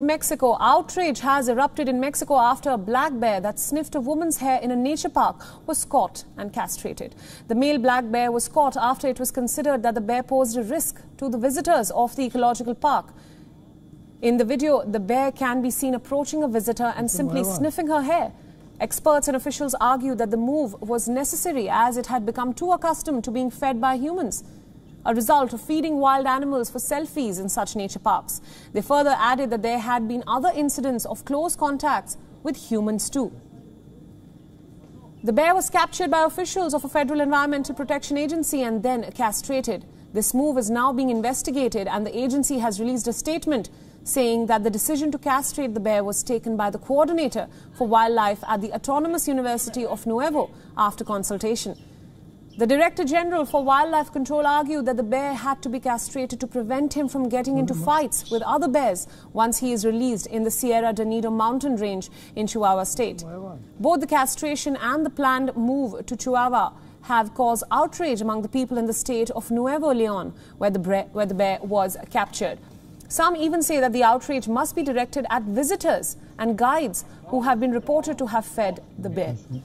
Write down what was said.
Mexico. Outrage has erupted in Mexico after a black bear that sniffed a woman's hair in a nature park was caught and castrated. The male black bear was caught after it was considered that the bear posed a risk to the visitors of the ecological park. In the video, the bear can be seen approaching a visitor and simply sniffing her hair. Experts and officials argue that the move was necessary as it had become too accustomed to being fed by humans a result of feeding wild animals for selfies in such nature parks. They further added that there had been other incidents of close contacts with humans too. The bear was captured by officials of a federal environmental protection agency and then castrated. This move is now being investigated and the agency has released a statement saying that the decision to castrate the bear was taken by the coordinator for wildlife at the Autonomous University of Nuevo after consultation. The Director General for Wildlife Control argued that the bear had to be castrated to prevent him from getting into mm-hmm. fights with other bears once he is released in the Sierra de Nido mountain range in Chihuahua state. Both the castration and the planned move to Chihuahua have caused outrage among the people in the state of Nuevo Leon, where the, where the bear was captured. Some even say that the outrage must be directed at visitors and guides who have been reported to have fed the bear. Mm-hmm.